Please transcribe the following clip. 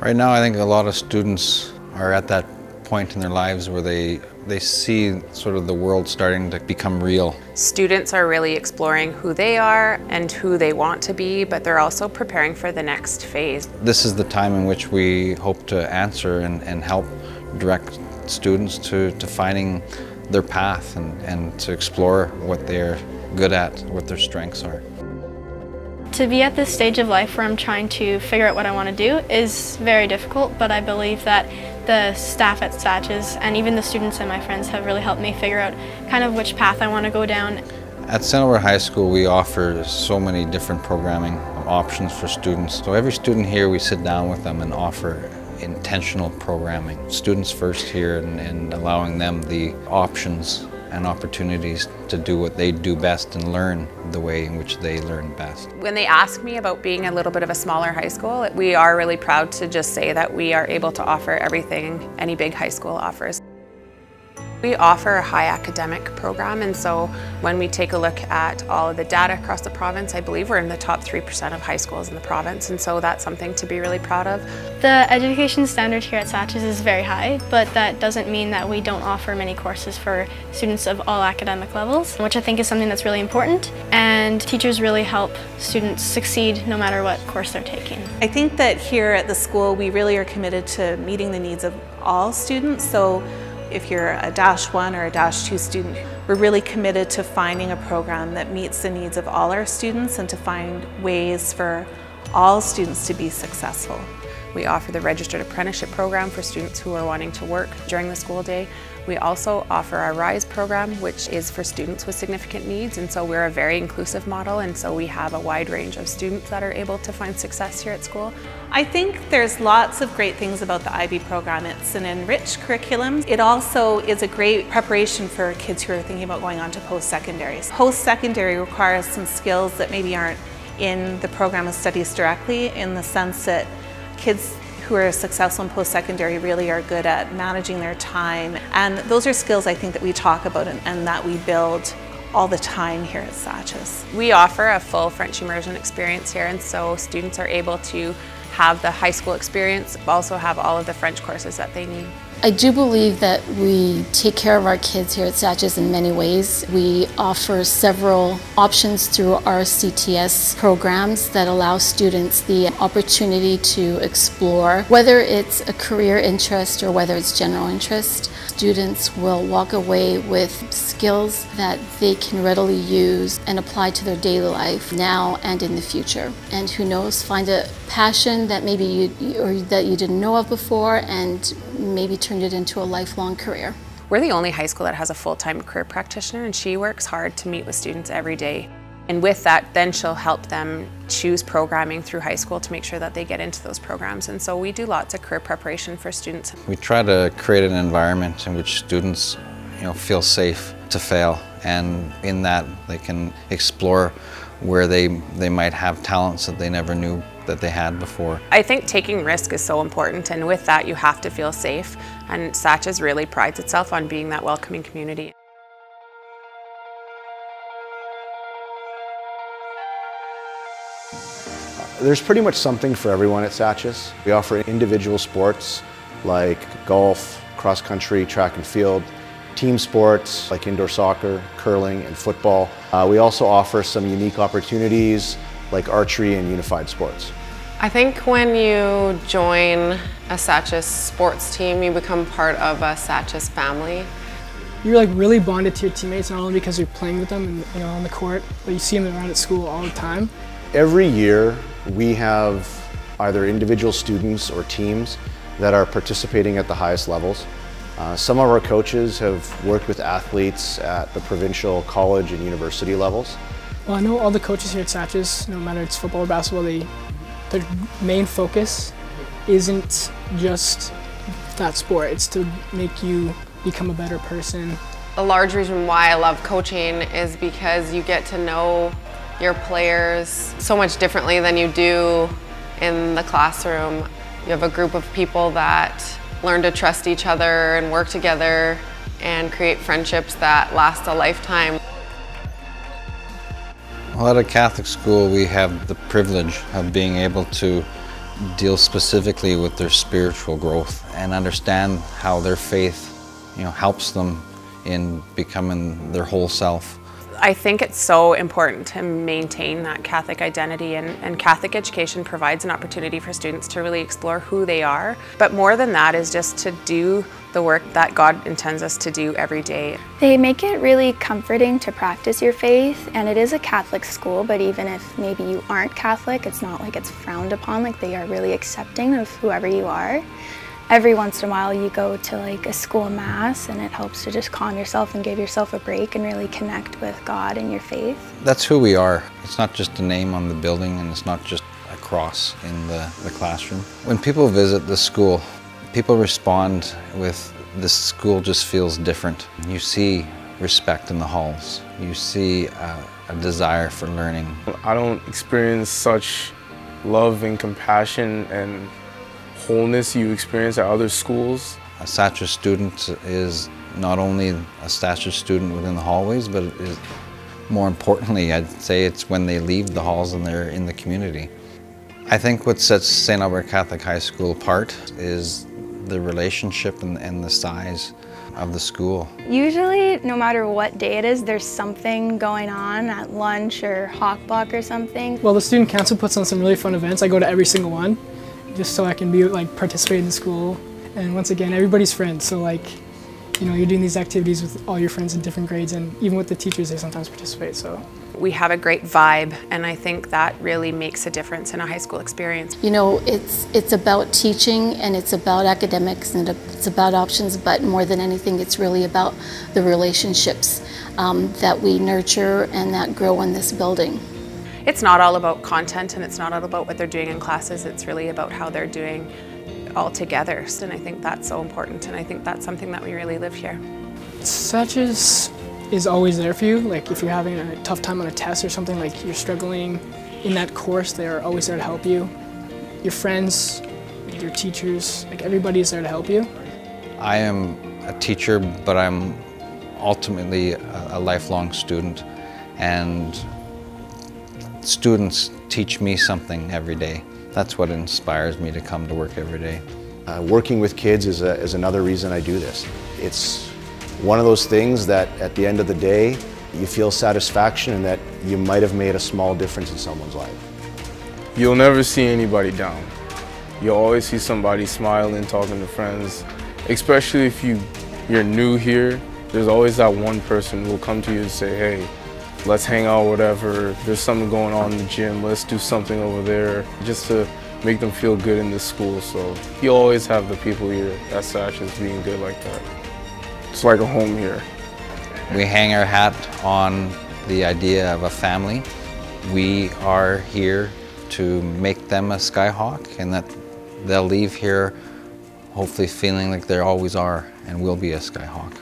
Right now I think a lot of students are at that point in their lives where they they see sort of the world starting to become real. Students are really exploring who they are and who they want to be, but they're also preparing for the next phase. This is the time in which we hope to answer and, and help direct students to, to finding their path and, and to explore what they're good at, what their strengths are. To be at this stage of life where I'm trying to figure out what I want to do is very difficult, but I believe that the staff at Satches and even the students and my friends have really helped me figure out kind of which path I want to go down. At St. High School we offer so many different programming options for students. So every student here we sit down with them and offer intentional programming. Students first here and, and allowing them the options and opportunities to do what they do best and learn the way in which they learn best. When they ask me about being a little bit of a smaller high school, we are really proud to just say that we are able to offer everything any big high school offers. We offer a high academic program and so when we take a look at all of the data across the province, I believe we're in the top 3% of high schools in the province and so that's something to be really proud of. The education standard here at Satches is very high, but that doesn't mean that we don't offer many courses for students of all academic levels, which I think is something that's really important and teachers really help students succeed no matter what course they're taking. I think that here at the school we really are committed to meeting the needs of all students. So if you're a Dash 1 or a Dash 2 student, we're really committed to finding a program that meets the needs of all our students and to find ways for all students to be successful. We offer the Registered Apprenticeship Program for students who are wanting to work during the school day. We also offer our RISE program, which is for students with significant needs, and so we're a very inclusive model, and so we have a wide range of students that are able to find success here at school. I think there's lots of great things about the IB program. It's an enriched curriculum. It also is a great preparation for kids who are thinking about going on to post-secondary. Post-secondary requires some skills that maybe aren't in the program of studies directly in the sense that kids who are successful in post-secondary really are good at managing their time. And those are skills I think that we talk about and, and that we build all the time here at Satches. We offer a full French immersion experience here and so students are able to have the high school experience, also have all of the French courses that they need. I do believe that we take care of our kids here at Satches in many ways. We offer several options through our CTS programs that allow students the opportunity to explore, whether it's a career interest or whether it's general interest. Students will walk away with skills that they can readily use and apply to their daily life now and in the future. And who knows, find a passion that maybe you or that you didn't know of before and maybe turned it into a lifelong career. We're the only high school that has a full-time career practitioner and she works hard to meet with students every day. And with that, then she'll help them choose programming through high school to make sure that they get into those programs. And so we do lots of career preparation for students. We try to create an environment in which students you know, feel safe to fail and in that they can explore where they, they might have talents that they never knew that they had before. I think taking risk is so important and with that you have to feel safe and Satches really prides itself on being that welcoming community. There's pretty much something for everyone at Satches. We offer individual sports like golf, cross country, track and field, team sports like indoor soccer, curling, and football. Uh, we also offer some unique opportunities like archery and unified sports. I think when you join a Satches sports team, you become part of a Satches family. You're like really bonded to your teammates, not only because you're playing with them and you know on the court, but you see them around at school all the time. Every year we have either individual students or teams that are participating at the highest levels. Uh, some of our coaches have worked with athletes at the provincial college and university levels. Well, I know all the coaches here at Satches, no matter it's football or basketball, they, their main focus isn't just that sport. It's to make you become a better person. A large reason why I love coaching is because you get to know your players so much differently than you do in the classroom. You have a group of people that learn to trust each other and work together and create friendships that last a lifetime. Well, at a Catholic school, we have the privilege of being able to deal specifically with their spiritual growth and understand how their faith you know, helps them in becoming their whole self. I think it's so important to maintain that Catholic identity and, and, Catholic education provides an opportunity for students to really explore who they are. But more than that is just to do the work that God intends us to do every day. They make it really comforting to practice your faith and it is a Catholic school but even if maybe you aren't Catholic it's not like it's frowned upon like they are really accepting of whoever you are every once in a while you go to like a school mass and it helps to just calm yourself and give yourself a break and really connect with God and your faith. That's who we are. It's not just a name on the building and it's not just a cross in the, the classroom. When people visit the school, people respond with this school just feels different. You see respect in the halls. You see a, a desire for learning. I don't experience such love and compassion and wholeness you experience at other schools. A Sachas student is not only a Sachas student within the hallways, but is, more importantly, I'd say it's when they leave the halls and they're in the community. I think what sets St. Albert Catholic High School apart is the relationship and, and the size of the school. Usually, no matter what day it is, there's something going on at lunch or hawk block or something. Well, the student council puts on some really fun events. I go to every single one just so I can be like participate in school. And once again, everybody's friends. So like, you know, you're doing these activities with all your friends in different grades and even with the teachers, they sometimes participate, so. We have a great vibe and I think that really makes a difference in a high school experience. You know, it's, it's about teaching and it's about academics and it's about options, but more than anything, it's really about the relationships um, that we nurture and that grow in this building. It's not all about content and it's not all about what they're doing in classes, it's really about how they're doing all together. And I think that's so important and I think that's something that we really live here. Sachas is always there for you. Like if you're having a tough time on a test or something, like you're struggling in that course, they're always there to help you. Your friends, your teachers, like everybody is there to help you. I am a teacher, but I'm ultimately a, a lifelong student. And students teach me something every day. That's what inspires me to come to work every day. Uh, working with kids is, a, is another reason I do this. It's one of those things that at the end of the day, you feel satisfaction and that you might have made a small difference in someone's life. You'll never see anybody down. You'll always see somebody smiling, talking to friends, especially if you, you're new here. There's always that one person who will come to you and say, hey, let's hang out, whatever. There's something going on in the gym, let's do something over there, just to make them feel good in this school. So you always have the people here at Sachas being good like that. It's like a home here. We hang our hat on the idea of a family. We are here to make them a Skyhawk and that they'll leave here hopefully feeling like they always are and will be a Skyhawk.